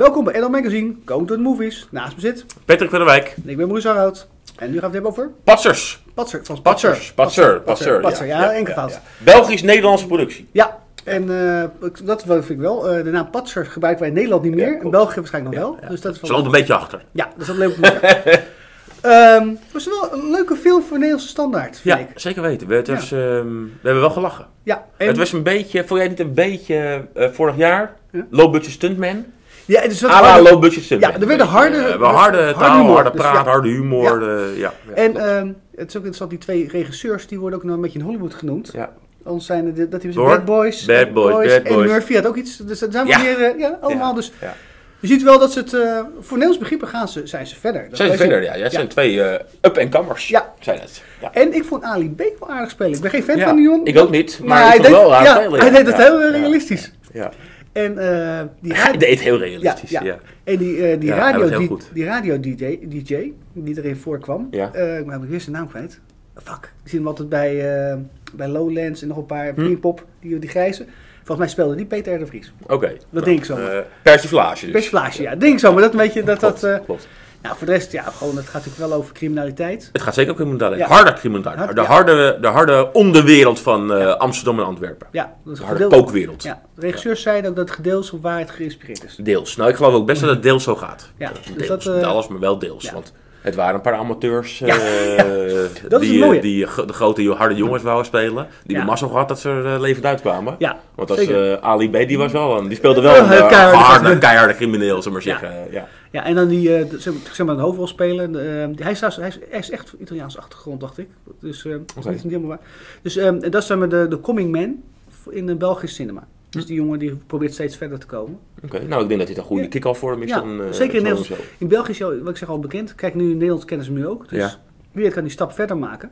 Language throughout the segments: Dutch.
welkom bij Edel Magazine, Going to the Movies. Naast me zit, Patrick van der Wijk. en ik ben Maurice Arhout. En nu gaan we het hebben over Patsers. Patser. Van Patsers. Patser. Patser, Patser. Ja, enkelvoud. Ja, Belgisch-Nederlandse productie. en eh, dat vind ik wel. eh, de naam Patser gebruiken wij in Nederland niet meer. Ja, in. België waarschijnlijk nog Ja, wel. ja. Dus dat is Ze wel... loopt een beetje achter. Ja, dat is wel leuk. Ehm, Het was wel een leuke film voor Nederlandse standaard, Ja, ik. zeker weten. We, het was, ehm, we hebben wel gelachen. Ja, en, Het was een beetje, vond jij niet een beetje eh, vorig jaar? Ja. Low budget stuntman? Ja, wat Ah, harder- low budget. Ja, er werden harde- harde harde taal, humor. harde Dus praat, ja. harde humor. eh, ja. ja, En ehm, het is ook interessant, die twee regisseurs, die worden ook nog een beetje in Hollywood genoemd. ja. Anders zijn dat Door? Bad Boys. Bad Boys, Bad En Boys. Murphy had ook iets. Dus dat zijn we Ja. weer, eh, ja, allemaal. Ja, Dus ja. je ziet wel dat ze het, eh, voor Nederlands begrippen gaan ze, zijn ze verder. Dat Zijn ze verder, ja. ja. Zijn twee up-and-comers. Ja. Zijn het. Ja. En ik vond Ali B wel aardig spelen. Ik ben geen fan Ja, van die jongen. Ik ook niet, maar, hij ik vond deed, wel ja, spelen, hij deed het Ja. heel Ja. realistisch. Ja. En eh, die, Hij ra- deed heel realistisch. ja. Ja. En die, eh, die radio, die, die radio DJ, DJ die erin voorkwam. Ja. eh, ik heb weer zijn naam kwijt. Fuck. Ik zie hem altijd bij, bij Lowlands en nog een paar Hm. Pinkpop, die, die grijze. Volgens mij speelde die Peter R. de Vries. Oké. Dat denk ik zo. Eh, persiflage dus. Persiflage, ja. Denk zo, maar dat weet je, dat dat... Klopt, klopt. Nou, voor de rest, ja, gewoon, het gaat natuurlijk wel over criminaliteit. Het gaat zeker ook criminaliteit. Ja. Harde criminaliteit. Hard- de, ja. harde, de harde onderwereld van eh, Amsterdam en Antwerpen. Ja, dat is De harde kookwereld. Ja, de regisseurs zeiden ook dat het gedeels op waarheid geïnspireerd is. Deels. Nou, ik geloof ook best dat het deels zo gaat. Ja, dus dat, eh, Niet alles, maar wel deels. Want het waren een paar amateurs eh, Dat die, eh, die de grote harde jongens wouden spelen. Die de mazzel gehad dat ze er eh, levend uitkwamen. Ja, Want als eh, Ali B, die was wel een, die speelde wel een eh, keiharde keiharde crimineel, zullen we maar zeggen. Ja. Ja, en dan die, de- zeg maar, de hoofdrolspeler. eh, hij, is, hij, is, hij is echt van Italiaanse achtergrond, dacht ik. Dus eh, dat is niet helemaal waar. Dus eh, en dat is zeg maar de, de coming man in de Belgische cinema. Dus die jongen die probeert steeds verder te komen. Oké, nou ik denk dat dit een goede Ja. kick-off voor hem is. Ja, dan, eh, zeker in Nederland. In België is wat ik zeg al bekend. Kijk, nu in Nederland kennen ze hem nu ook. Dus Ja. wie kan die stap verder maken.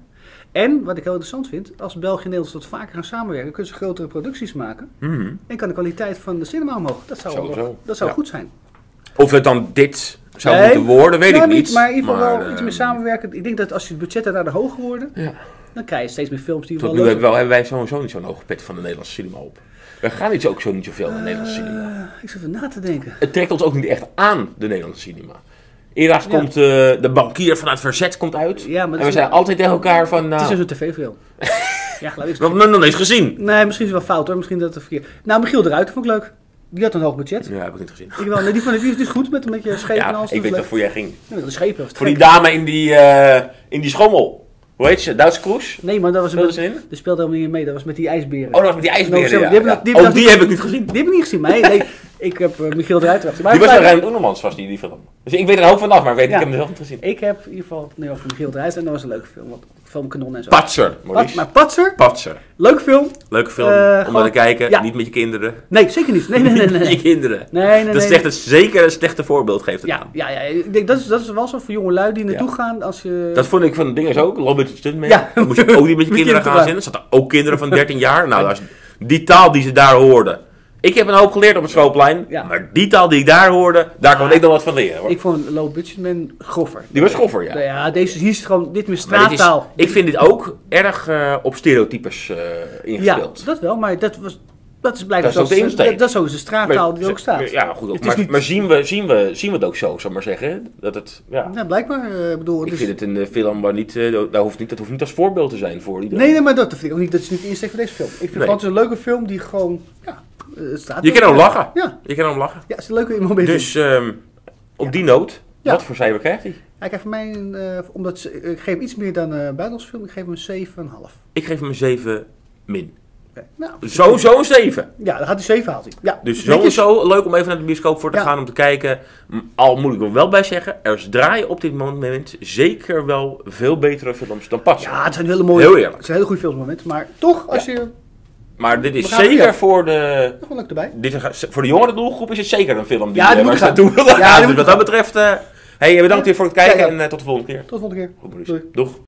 En wat ik heel interessant vind, als België en Nederland wat vaker gaan samenwerken, kunnen ze grotere producties maken. Mhm. En kan de kwaliteit van de cinema omhoog. Dat zou, wel- dat zou Ja. goed zijn. Of het dan dit zou Nee, moeten worden, weet nou, ik niet. Maar in ieder geval wel eh, iets meer samenwerken. Ik denk dat als je budgetten daar hoger worden, Ja. dan krijg je steeds meer films die Tot wel nu hebben, wel, hebben wij sowieso niet zo'n hoge pet van de Nederlandse cinema op. We gaan iets ook zo niet zoveel in de Nederlandse cinema. Eh, ik zit even na te denken. Het trekt ons ook niet echt aan, de Nederlandse cinema. Helaas Ja. komt eh, de bankier vanuit Verzet komt uit. Ja, maar en we zijn altijd tegen elkaar van, het nou, is dus een tv-film. ja, geloof ik. we hebben nog eens gezien. Nee, misschien is het wel fout hoor. Misschien dat het verkeerd. Nou, Michiel de Ruiter vond ik leuk. Die had een hoog budget. Ja, heb ik niet gezien. Ik wel, nee, die vond ik die is dus goed met een beetje schepen en Ja, alles. ik weet dat voor jij ging. Nee, met de schepen. Voor die dame in die, eh, in die schommel. Hoe heet ze? Duitse Kroes? Nee, maar dat was ze in? die speelde helemaal niet mee. Dat was met die ijsberen. Oh, dat was met die ijsberen, ja. die hebben die Oh, dat- die heb ik niet gezien. Die heb ik niet gezien. Nee, nee ik heb eh, Michiel. Maar Die was van Rijn Oenemans, was die, die film. Dus ik weet er ook vanaf, maar ik, weet, Ja. ik heb hem zelf niet gezien. Ik heb in ieder geval nee, over Michiel de Ruiter en dat was een leuke film. Want film Kanon en zo. Patser, Pat, maar Patser, Patser. leuk film. Leuke film, Eh, om naar gewoon- te kijken. ja. Niet met je kinderen. Nee, zeker niet. Nee, nee, nee. Nee. je kinderen. Nee, nee, nee. Dat is echt een, zeker een slechte voorbeeld, geeft het Ja, aan. ja, ja, ik denk dat is, dat is wel zo voor jonge lui die naartoe Ja. gaan als je... Dat vond ik van de dingen ook. Robert Stuntman. Ja. Dan moest je ook niet met je kinderen gaan. zitten. Er zaten ook kinderen van 13 jaar. Nou, als die taal die ze daar hoorden. Ik heb een hoop geleerd op het schoolplein. Ja. Maar die taal die ik daar hoorde, daar kon ik nog wat van leren. Hoor. Ik vond Low Budget Man groffer. Die was schoffer, ja. Ja, deze hier is gewoon dit meer dit is- straattaal. ik vind dit ook erg eh, op stereotypes eh, ja, ingespeeld. dat wel, maar dat was dat is blijkbaar Dat is ook de dat, dat is zo de straattaal die ook staat. Ja, goed. Ook. Maar, niet- maar zien, we, zien, we, zien we het ook zo, zou ik maar zeggen? Dat het, ja. Ja, blijkbaar. eh, ik bedoel, Ik dus- vind het een film waar niet, daar hoeft niet, dat hoeft niet als voorbeeld te zijn voor iedereen. Nee, nee, maar dat vind ik ook niet. Dat is niet de insteek van deze film. Ik vind Nee. het is een leuke film die gewoon. Ja, staat. Je kan hem lachen. Ja, Je kan hem lachen. ja, het is een leuke momenten. Dus ehm, op die noot, Ja. wat voor cijfer krijgt hij? Hij krijgt van mij, een, eh, omdat ik geef iets meer dan buitenlandse film. Ik geef hem een 7,5. Ik geef hem een 7 min. Nou, Sowieso een 7. Ja, dan gaat hij 7 haalt hij. Ja, Dus sowieso leuk om even naar de bioscoop voor te Ja. gaan om te kijken. Al moet ik er wel bij zeggen, er draaien op dit moment zeker wel veel betere films dan pas. Ja, het zijn hele mooie. Heel eerlijk. Het zijn hele goede films moment. Maar toch, als je. Maar dit is weer. zeker voor de, Nog erbij. dit is, voor de jongere doelgroep is het zeker een film die Ja, die waar naartoe Ja, gaan. Dus wat dat betreft, eh hey, bedankt weer voor het kijken en eh, tot de volgende keer. Tot de volgende keer. Goed. Doeg.